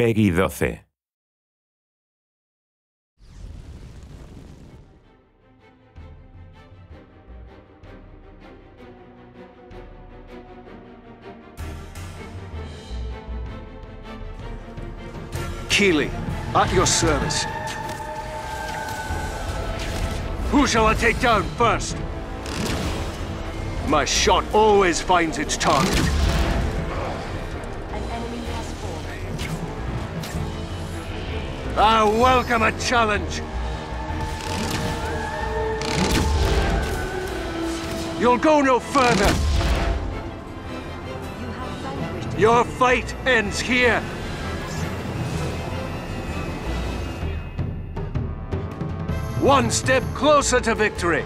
PEGI 12. Kili, at your service. Who shall I take down first? My shot always finds its target. I welcome a challenge. You'll go no further. You Your fight ends here. One step closer to victory.